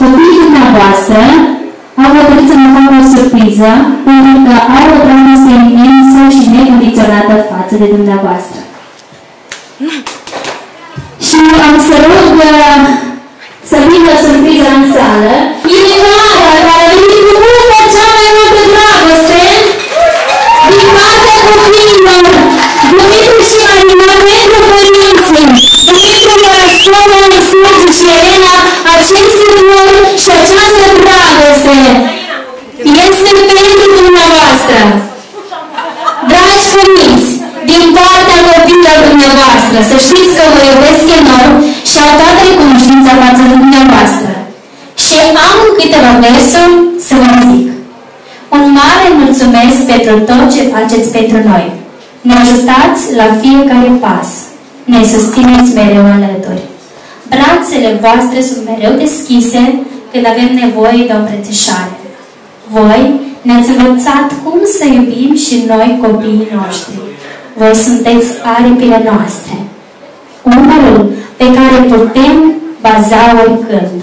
Copiii dumneavoastră au hotărât să mă facă o surpriză pentru că au o dragoste imensă și necondiționată față de dumneavoastră. Și am să rog uh, să vină surpriza în sală. Inimioara care a venit cu multă cea mai multă dragoste din partea copiilor, este pentru dumneavoastră. Dragi părinți, din partea copiilor dumneavoastră, să știți că vă iubesc enorm și au toată recunoștința față de dumneavoastră. Și am câteva versuri să vă zic. Un mare mulțumesc pentru tot ce faceți pentru noi. Ne ajutați la fiecare pas. Ne susțineți mereu alături. Brațele voastre sunt mereu deschise când avem nevoie de o îmbrățișare. Voi ne-ați învățat cum să iubim și noi copiii noștri. Voi sunteți aripile noastre. Umărul pe care putem baza oricând.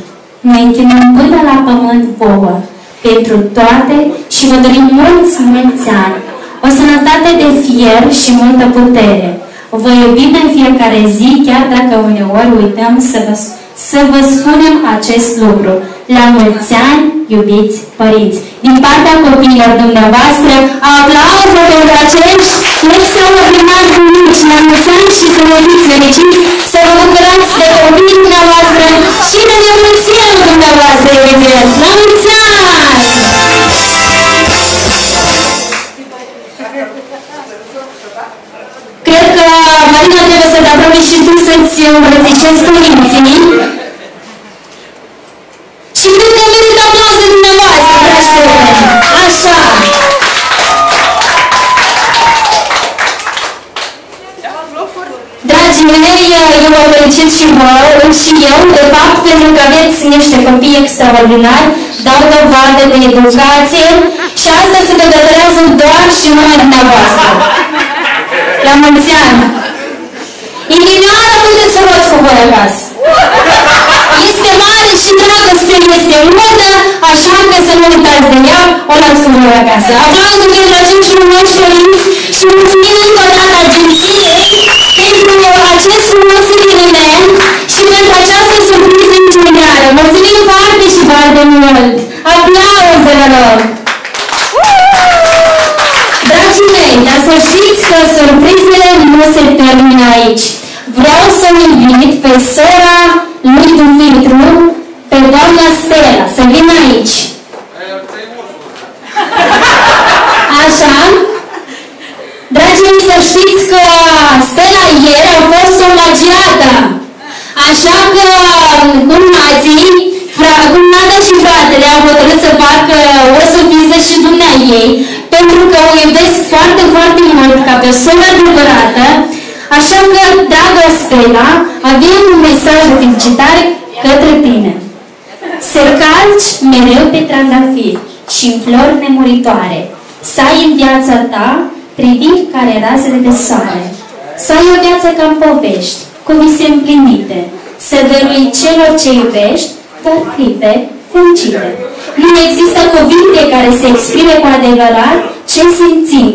Ne închinăm până la pământ vouă pentru toate și vă dorim mulți, mulți ani. O sănătate de fier și multă putere. Vă iubim în fiecare zi, chiar dacă uneori uităm să vă, să vă spunem acest lucru. La mulți ani, iubiți părinți! Din partea copiilor dumneavoastră, aplauze pentru acești extraordinari bunici la mulți ani și să vă fiți fericiți, să vă bucurați de copiii dumneavoastră și de nemulția dumneavoastră, evident! La mulți ani! Cred că, Marina, trebuie să te apropiți și tu să-ți îmbrățișezi părinții. Dragii mei, eu vă felicit și vă, și eu, de fapt, pentru că aveți niște copii extraordinari, dau dovadă de educație și asta se dădărează doar și numai dumneavoastră. La mulți ani! Inimioara puteți să luați cu voi acasă. Este mare și dragoste este multă, așa că să nu uitați de ea, o luați cu voi acasă. Aplauze pentru acești frumoși părinți și mulțumim surprizele nu se termină aici. Vreau să invit pe sora lui Dumitru, pe doamna Stella, să vină aici. Așa? Dragii mei, să știți că Stella ieri a fost omagiată. Așa că cum nații, cum Nada și fratele au hotărât să facă o surpriză și dumnea ei, pentru că o iubesc foarte, foarte mult ca pe soră adevărată, așa că, dragă Stella, avem un mesaj de felicitare către tine. Să calci mereu pe trandafiri și în flori nemuritoare, să ai în viața ta priviri care razele de soare, să ai o viață ca în povești, cu vise împlinite, să dărui celor ce iubești doar clipe fericite. Nu există cuvinte care să exprime cu adevărat ce simțim.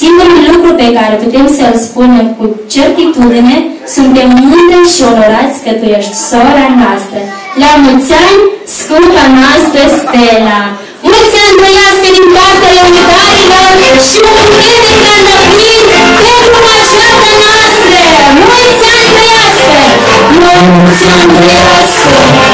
Singurul lucru pe care putem să-l spunem cu certitudine, suntem mândri și onorați că tu ești sora noastră. La mulți ani, scumpa noastră Stella! Mulți ani trăiască din partea iubitarilor și un buchet de trandafiri pentru mașinata noastră! Mulți ani trăiască! Mulți ani trăiască!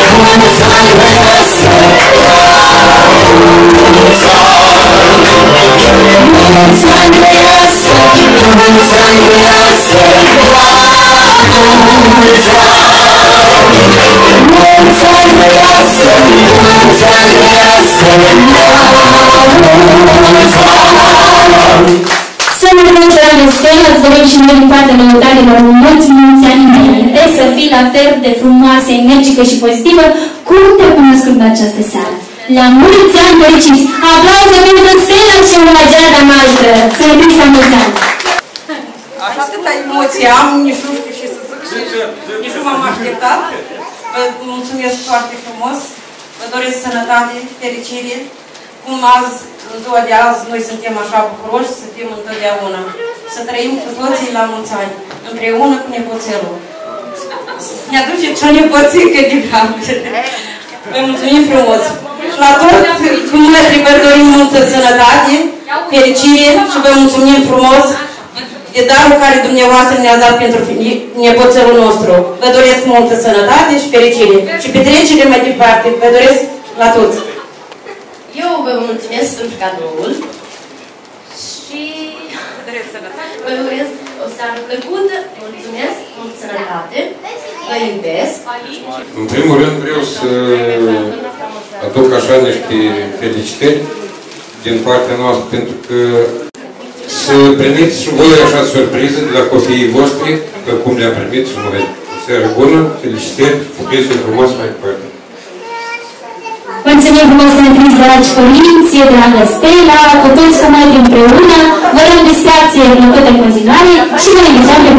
Să ne vedem la Stella, îți dorim și noi din partea lăutarilor mulți, mulți ani înainte, să fii la fel de frumoasă, energică și pozitivă, cum te cunosc în această seară. La mulți ani fericiți! Aplauze pentru Stella și omageata noastră! Să ne prins la mulți ani! Așa atâta emoție am, nici nu nici nu m-am așteptat. Vă mulțumesc foarte frumos. Vă doresc sănătate, fericire. Cum azi, în ziua de azi, noi suntem așa bucuroși să fim întotdeauna. Să trăim cu toții la mulți ani, împreună cu nepoțelul. Ne aduce ce nepoțică de Vă mulțumim frumos! La toți cum vă dorim multă sănătate, fericire și vă mulțumim frumos de darul care dumneavoastră ne-a dat pentru nepoțelul nostru. Vă doresc multă sănătate și fericire. Și petrecere mai departe. Vă doresc la toți. Eu vă mulțumesc pentru cadoul și vă doresc o seară plăcută, mulțumesc, multă sănătate, vă iubesc. În primul rând vreau să aduc așa niște felicitări din partea noastră, pentru că să primiți și voi așa surpriză de la copiii voștri, că cum le-am primit și noi. O seară bună, felicitări, visul frumos mai departe. Mulțumim frumos, întâlniți, dragi părinți, dragă Stella, cu toți cu mai împreună, vă rog distracție plăcută în continuare și vă invităm pe